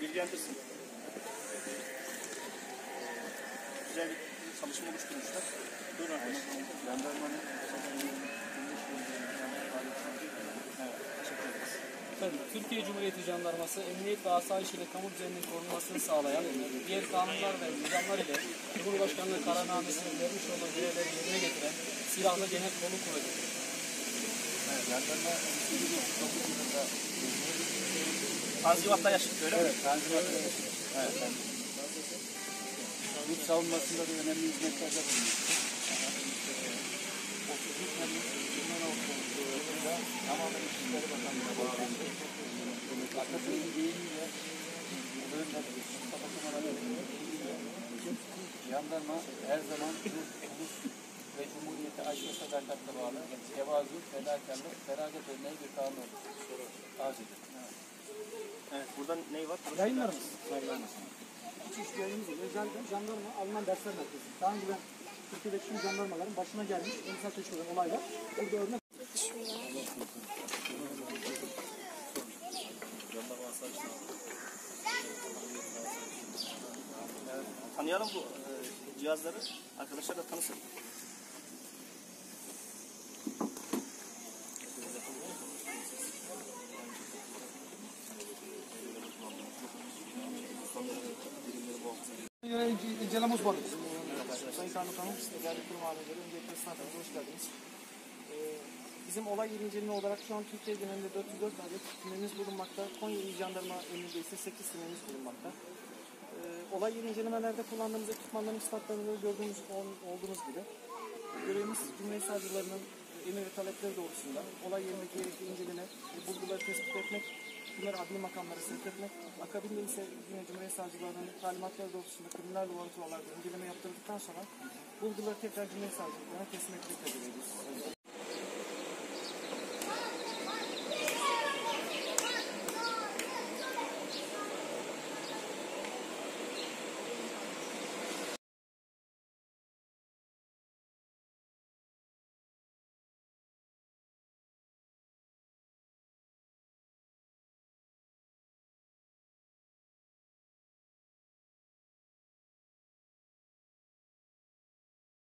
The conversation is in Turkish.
bilgilendirsin. Güzel bir çalışma oluşturmuşlar. Buyurun. Jandarmanın Türkiye Cumhuriyeti Jandarması emniyet ve asayiş ile kamu düzeninin korunmasını sağlayan diğer kanunlar ve nizamlar ile Cumhurbaşkanlığı kararnamesinin vermiş olduğu görevleri yerine getiren silahlı genel kolu kuvveti. Evet, jandarma Tanzimat'ta yaşadık öyle mi? Evet, Tanzimat evet, evet. Yurt savunmasında da önemli hizmetlerde bulunmuştur. 33 Mayıs 2016 yılında tamamen İçişleri Bakanlığı'na bağlandı. Atatürk'ün deyimiyle Mustafa Kemal Atatürk'ün jandarma her zaman Türk, ulus ve Cumhuriyeti aşkı sadakatle bağlı, tevazu, fedakarlık, feragat örneği bir kanun. Arz edilir. Burada ney var? Yayınlarımız. İç iş yayınımız oluyor. Özellikle jandarma alınan dersler merkezi. Daha önce ben Türkiye'deki tüm jandarmaların başına gelmiş emsal eden olaylar. Burada örnek Tanıyalım bu e, cihazları. Arkadaşlar da tanısın. Göre inceleme uzmanı. Sayın Kaymakamım, değerli kurum amirleri, öncelikle sınıfınıza hoş geldiniz. Ee, bizim olay yeri inceleme olarak şu an Türkiye genelinde 404 adet timemiz bulunmakta. Konya İl Jandarma Emni'de ise 8 timemiz bulunmakta. Ee, olay yeri incelemelerde kullandığımız ekipmanların statlarını gördüğümüz ol- olduğunuz gibi görevimiz Cumhuriyet Savcılarının emir ve talepleri doğrultusunda olay yerindeki gerekli inceleme, bulguları tespit etmek, bunları adli makamlara sevk etmek, akabinde ise yine Cumhuriyet Savcılarının talimatları doğrultusunda kriminal olantılarda inceleme yaptırdıktan sonra bulguları tekrar Cumhuriyet Savcılıklarına teslim etmek kaydıyla